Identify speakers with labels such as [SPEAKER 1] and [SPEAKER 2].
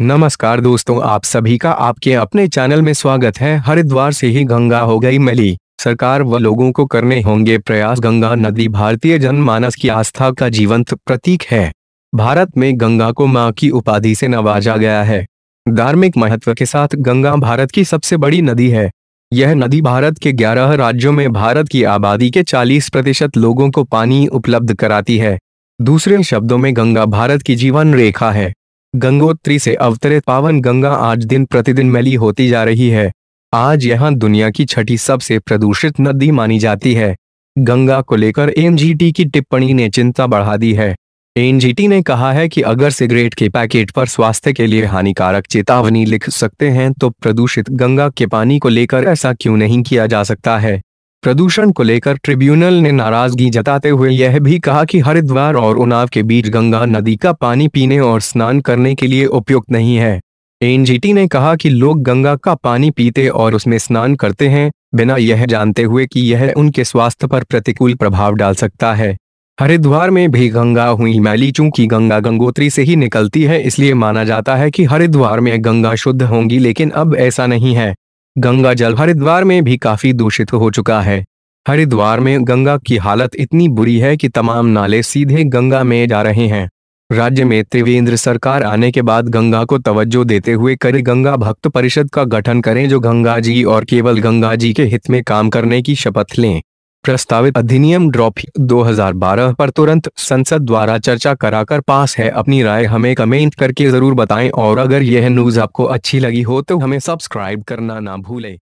[SPEAKER 1] नमस्कार दोस्तों, आप सभी का आपके अपने चैनल में स्वागत है। हरिद्वार से ही गंगा हो गई मैली। सरकार व लोगों को करने होंगे प्रयास। गंगा नदी भारतीय जनमानस की आस्था का जीवंत प्रतीक है। भारत में गंगा को माँ की उपाधि से नवाजा गया है। धार्मिक महत्व के साथ गंगा भारत की सबसे बड़ी नदी है। यह नदी भारत के 11 राज्यों में भारत की आबादी के 40 प्रतिशत लोगों को पानी उपलब्ध कराती है। दूसरे शब्दों में गंगा भारत की जीवन रेखा है। गंगोत्री से अवतरित पावन गंगा आज दिन प्रतिदिन मैली होती जा रही है। आज यहाँ दुनिया की छठी सबसे प्रदूषित नदी मानी जाती है। गंगा को लेकर एनजीटी की टिप्पणी ने चिंता बढ़ा दी है। एनजीटी ने कहा है कि अगर सिगरेट के पैकेट पर स्वास्थ्य के लिए हानिकारक चेतावनी लिख सकते हैं तो प्रदूषित गंगा के पानी को लेकर ऐसा क्यों नहीं किया जा सकता है? प्रदूषण को लेकर ट्रिब्यूनल ने नाराज़गी जताते हुए यह भी कहा कि हरिद्वार और उनाव के बीच गंगा नदी का पानी पीने और स्नान करने के लिए उपयुक्त नहीं है। एनजीटी ने कहा कि लोग गंगा का पानी पीते और उसमें स्नान करते हैं, बिना यह जानते हुए कि यह उनके स्वास्थ्य पर प्रतिकूल प्रभाव डाल सकता है। हरिद्वार में भी गंगा हुई मैली चूँकि गंगा गंगोत्री से ही निकलती है, इसलिए माना जाता है कि हरिद्वार में गंगा शुद्ध होंगी, लेकिन अब ऐसा नहीं है। गंगा जल हरिद्वार में भी काफ़ी दूषित हो चुका है। हरिद्वार में गंगा की हालत इतनी बुरी है कि तमाम नाले सीधे गंगा में जा रहे हैं। राज्य में त्रिवेंद्र सरकार आने के बाद गंगा को तवज्जो देते हुए करी गंगा भक्त परिषद का गठन करें जो गंगा जी और केवल गंगा जी के हित में काम करने की शपथ लें। प्रस्तावित अधिनियम ड्रॉप 2012 पर तुरंत संसद द्वारा चर्चा कराकर पास है। अपनी राय हमें कमेंट करके ज़रूर बताएँ और अगर यह न्यूज़ आपको अच्छी लगी हो तो हमें सब्सक्राइब करना ना भूलें।